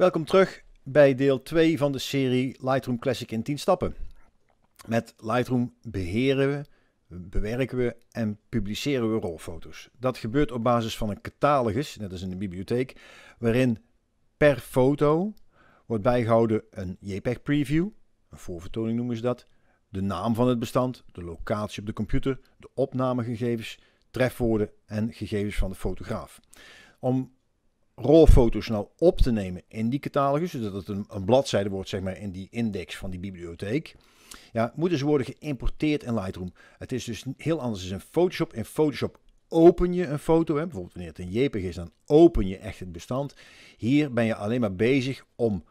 Welkom terug bij deel 2 van de serie Lightroom Classic in 10 stappen. Met Lightroom beheren we, bewerken we en publiceren we rolfoto's. Dat gebeurt op basis van een catalogus, net als in de bibliotheek, waarin per foto wordt bijgehouden een JPEG preview, een voorvertoning noemen ze dat, de naam van het bestand, de locatie op de computer, de opnamegegevens, trefwoorden en gegevens van de fotograaf. Om rolfoto's nou op te nemen in die catalogus, zodat het een, een bladzijde wordt zeg maar, in die index van die bibliotheek, ja, moeten ze worden geïmporteerd in Lightroom. Het is dus heel anders dan in Photoshop. In Photoshop open je een foto, hè. bijvoorbeeld wanneer het een JPEG is, dan open je echt het bestand. Hier ben je alleen maar bezig om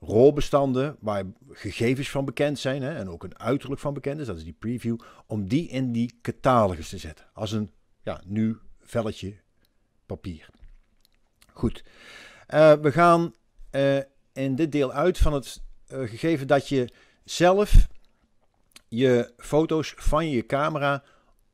rolbestanden waar gegevens van bekend zijn hè, en ook een uiterlijk van bekend is, dat is die preview, om die in die catalogus te zetten. Als een ja, nu velletje papier. Goed, uh, we gaan uh, in dit deel uit van het uh, gegeven dat je zelf je foto's van je camera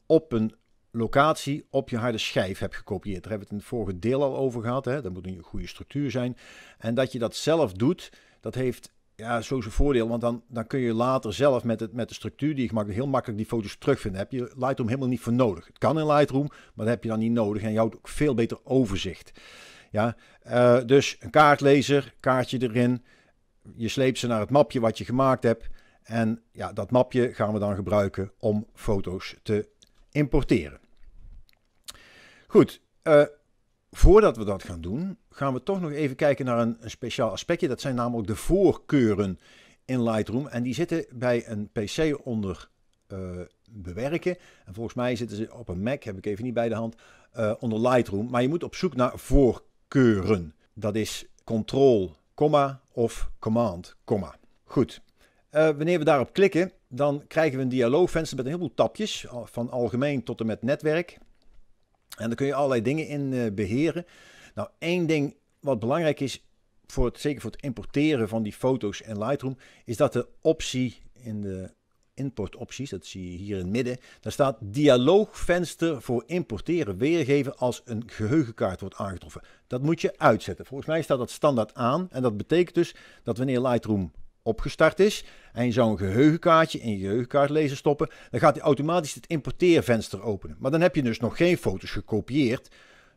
op een locatie op je harde schijf hebt gekopieerd. Daar hebben we het in het vorige deel al over gehad. Hè? Dat moet een goede structuur zijn. En dat je dat zelf doet, dat heeft ja, zo zijn voordeel. Want dan, dan kun je later zelf met, het, met de structuur die je gemaakt heel makkelijk die foto's terugvinden. Heb je Lightroom helemaal niet voor nodig. Het kan in Lightroom, maar dat heb je dan niet nodig. En je houdt ook veel beter overzicht. Ja, uh, dus een kaartlezer, kaartje erin. Je sleept ze naar het mapje wat je gemaakt hebt. En ja, dat mapje gaan we dan gebruiken om foto's te importeren. Goed, uh, voordat we dat gaan doen, gaan we toch nog even kijken naar een, een, speciaal aspectje. Dat zijn namelijk de voorkeuren in Lightroom. En die zitten bij een PC onder uh, bewerken. En volgens mij zitten ze op een Mac, heb ik even niet bij de hand, onder Lightroom. Maar je moet op zoek naar voorkeuren. Dat is Ctrl, comma of Command, comma. Goed. Uh, wanneer we daarop klikken, dan krijgen we een dialoogvenster met een heleboel tapjes, van algemeen tot en met netwerk. En dan kun je allerlei dingen in uh, beheren. Nou, één ding wat belangrijk is, voor zeker voor het importeren van die foto's in Lightroom, is dat de optie in de importopties, dat zie je hier in het midden, daar staat dialoogvenster voor importeren weergeven als een geheugenkaart wordt aangetroffen. Dat moet je uitzetten. Volgens mij staat dat standaard aan en dat betekent dus dat wanneer Lightroom opgestart is en je zou een geheugenkaartje in je geheugenkaartlezer stoppen, dan gaat hij automatisch het importeervenster openen. Maar dan heb je dus nog geen foto's gekopieerd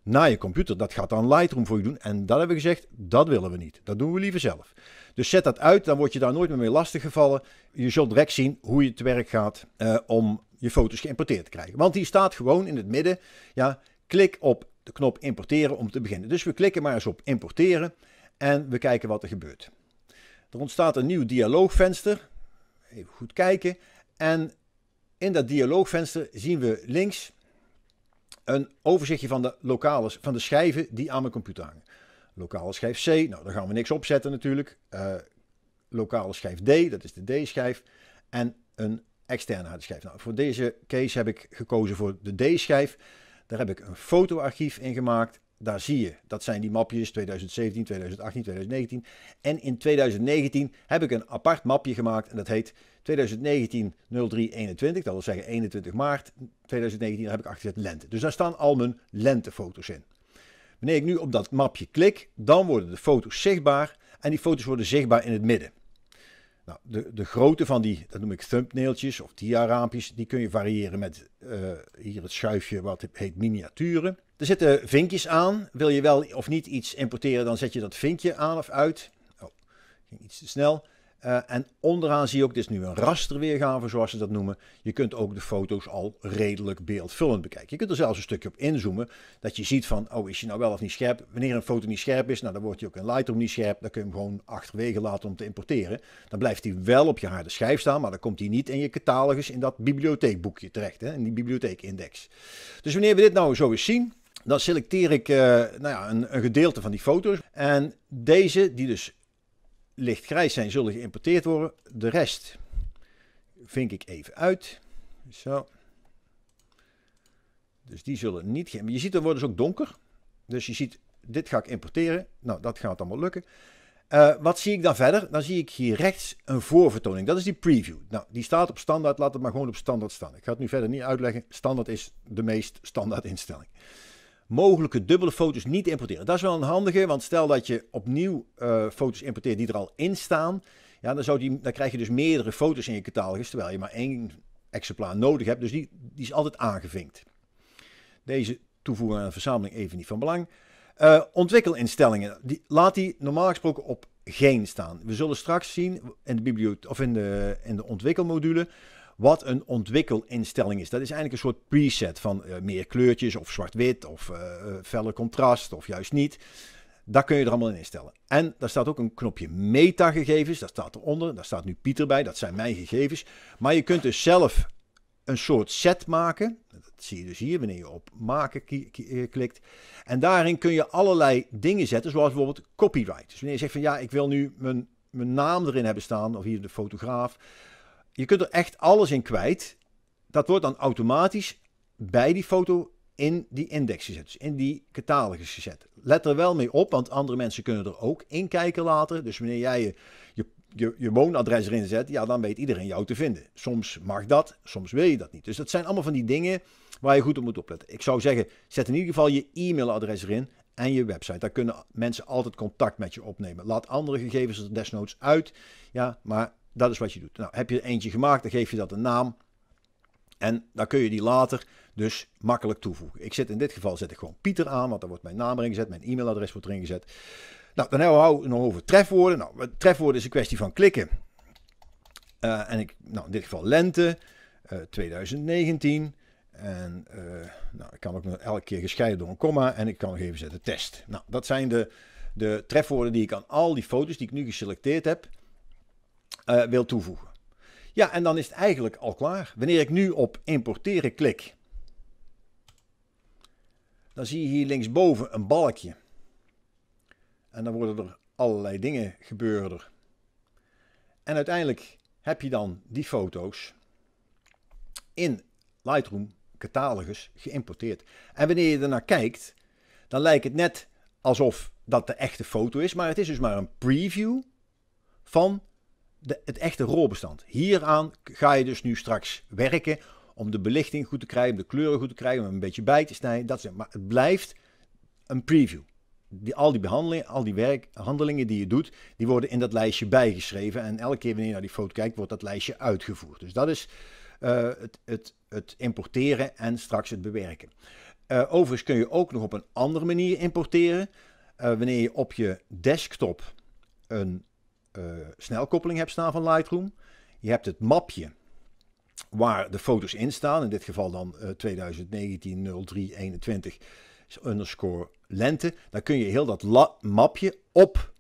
naar je computer. Dat gaat dan Lightroom voor je doen. En dat hebben we gezegd, dat willen we niet. Dat doen we liever zelf. Dus zet dat uit, dan word je daar nooit meer mee lastiggevallen. Je zult direct zien hoe je te werk gaat uh, om je foto's geïmporteerd te krijgen. Want die staat gewoon in het midden. Ja, klik op de knop importeren om te beginnen. Dus we klikken maar eens op importeren en we kijken wat er gebeurt. Er ontstaat een nieuw dialoogvenster. Even goed kijken. En in dat dialoogvenster zien we links een overzichtje van de lokale, van de schijven die aan mijn computer hangen. Lokale schijf C, nou daar gaan we niks opzetten natuurlijk. Uh, lokale schijf D, dat is de D-schijf. En een externe harde schijf. Nou, voor deze case heb ik gekozen voor de D-schijf. Daar heb ik een fotoarchief in gemaakt daar zie je, dat zijn die mapjes 2017, 2018, 2019. En in 2019 heb ik een apart mapje gemaakt en dat heet 2019 0321. Dat wil zeggen 21 maart 2019, daar heb ik achter lente. Dus daar staan al mijn lentefoto's in. Wanneer ik nu op dat mapje klik, dan worden de foto's zichtbaar en die foto's worden zichtbaar in het midden. Nou, de, de grootte van die, dat noem ik thumbnailtjes of diaraampjes, die kun je variëren met uh, hier het schuifje wat heet miniaturen. Er zitten vinkjes aan. Wil je wel of niet iets importeren, dan zet je dat vinkje aan of uit. Oh, ging iets te snel. Uh, en onderaan zie je ook, dit is nu een rasterweergave zoals ze dat noemen. Je kunt ook de foto's al redelijk beeldvullend bekijken. Je kunt er zelfs een stukje op inzoomen, dat je ziet van, oh is je nou wel of niet scherp. Wanneer een foto niet scherp is, nou dan wordt hij ook in Lightroom niet scherp. Dan kun je hem gewoon achterwege laten om te importeren. Dan blijft hij wel op je harde schijf staan, maar dan komt hij niet in je catalogus in dat bibliotheekboekje terecht, hè, in die bibliotheekindex. Dus wanneer we dit nou zo eens zien, dan selecteer ik uh, nou ja, een, een, gedeelte van die foto's. En deze, die dus lichtgrijs zijn, zullen geïmporteerd worden. De rest vink ik even uit. Zo. Dus die zullen niet... Je ziet, er worden ze ook donker. Dus je ziet, dit ga ik importeren. Nou, dat gaat allemaal lukken. Uh, wat zie ik dan verder? Dan zie ik hier rechts een voorvertoning. Dat is die preview. Nou, die staat op standaard. Laat het maar gewoon op standaard staan. Ik ga het nu verder niet uitleggen. Standaard is de meest standaard instelling. Mogelijke dubbele foto's niet importeren. Dat is wel een handige, want stel dat je opnieuw uh, foto's importeert die er al in staan, ja, dan, zou die, dan krijg je dus meerdere foto's in je catalogus, terwijl je maar één exemplaar nodig hebt. Dus die, die is altijd aangevinkt. Deze toevoegen aan een verzameling even niet van belang. Uh, ontwikkelinstellingen, die, laat die normaal gesproken op geen staan. We zullen straks zien in de, bibliotheek, of in de, in de ontwikkelmodule wat een ontwikkelinstelling is. Dat is eigenlijk een soort preset van uh, meer kleurtjes of zwart-wit of uh, felle contrast of juist niet. Daar kun je er allemaal in instellen. En daar staat ook een knopje metagegevens. Dat staat eronder. Daar staat nu Pieter bij. Dat zijn mijn gegevens. Maar je kunt dus zelf een soort set maken. Dat zie je dus hier wanneer je op maken klikt. En daarin kun je allerlei dingen zetten, zoals bijvoorbeeld copyright. Dus wanneer je zegt van ja, ik wil nu mijn, mijn naam erin hebben staan, of hier de fotograaf. Je kunt er echt alles in kwijt. Dat wordt dan automatisch bij die foto in die index gezet, dus in die catalogus gezet. Let er wel mee op, want andere mensen kunnen er ook in kijken later. Dus wanneer jij je, je, je, je woonadres erin zet, ja, dan weet iedereen jou te vinden. Soms mag dat, soms wil je dat niet. Dus dat zijn allemaal van die dingen waar je goed op moet opletten. Ik zou zeggen, zet in ieder geval je e-mailadres erin en je website. Daar kunnen mensen altijd contact met je opnemen. Laat andere gegevens er desnoods uit. Ja, maar dat is wat je doet. Nou, heb je eentje gemaakt, dan geef je dat een naam. En dan kun je die later dus makkelijk toevoegen. Ik zet in dit geval zet ik gewoon Pieter aan, want daar wordt mijn naam erin gezet, mijn e-mailadres wordt erin gezet. Nou, dan hebben we nog over trefwoorden. Nou, trefwoorden is een kwestie van klikken. Uh, en ik, nou, in dit geval lente, uh, eh, 2019. En uh, nou, ik kan ook nog elke keer gescheiden door een komma. En ik kan nog even zetten test. Nou, dat zijn de, de trefwoorden die ik aan al die foto's die ik nu geselecteerd heb, wil toevoegen. Ja, en dan is het eigenlijk al klaar. Wanneer ik nu op importeren klik, dan zie je hier linksboven een balkje. En dan worden er allerlei dingen gebeuren. En uiteindelijk heb je dan die foto's in Lightroom catalogus geïmporteerd. En wanneer je ernaar kijkt, dan lijkt het net alsof dat de echte foto is, maar het is dus maar een preview van het echte rolbestand. Hieraan ga je dus nu straks werken om de belichting goed te krijgen, om de kleuren goed te krijgen, om een beetje bij te snijden. Dat is, maar het blijft een preview. Die, al die behandelingen, al die werkhandelingen die je doet, die worden in dat lijstje bijgeschreven. En elke keer wanneer je naar die foto kijkt, wordt dat lijstje uitgevoerd. Dus dat is uh, het, het, het, importeren en straks het bewerken. Uh, overigens kun je ook nog op een andere manier importeren. Uh, wanneer je op je desktop een snelkoppeling hebt staan van Lightroom. Je hebt het mapje waar de foto's in staan. In dit geval dan uh, 2019 03 21 underscore lente. Dan kun je heel dat mapje op,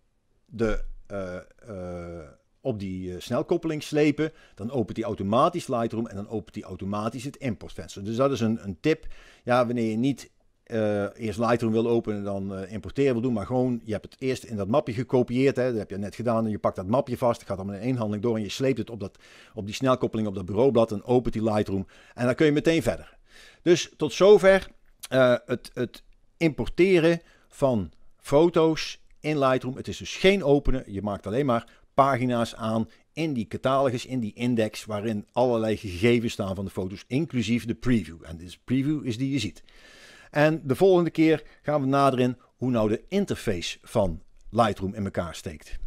de, uh, uh, op die snelkoppeling slepen. Dan opent hij automatisch Lightroom en dan opent hij automatisch het importvenster. Dus dat is een, een tip. Ja, wanneer je niet uh, eerst Lightroom wil openen en dan uh, importeren wil doen, maar gewoon, je hebt het eerst in dat mapje gekopieerd, hè, dat heb je net gedaan, en je pakt dat mapje vast, het gaat dan in één handeling door en je sleept het op, dat, op die snelkoppeling op dat bureaublad en opent die Lightroom en dan kun je meteen verder. Dus tot zover uh, het, het importeren van foto's in Lightroom. Het is dus geen openen, je maakt alleen maar pagina's aan in die catalogus, in die index, waarin allerlei gegevens staan van de foto's, inclusief de preview. En deze preview is die je ziet. En de volgende keer gaan we naderen hoe nou de interface van Lightroom in elkaar steekt.